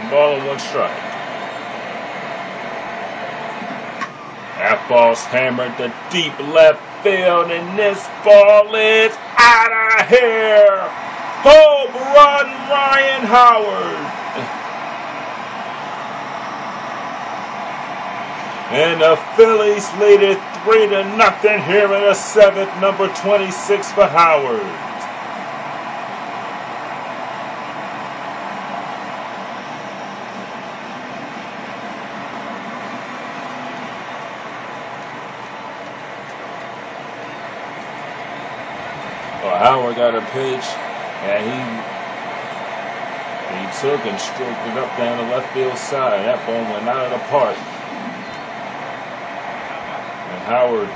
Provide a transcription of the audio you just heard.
One ball and one strike. That ball's hammered to deep left field, and this ball is out of here. Home run, Ryan Howard. And the Phillies lead it three to nothing here in the seventh, number 26 for Howard. Howard got a pitch, and he he took and stroked it up down the left field side. That ball went out of the park. And Howard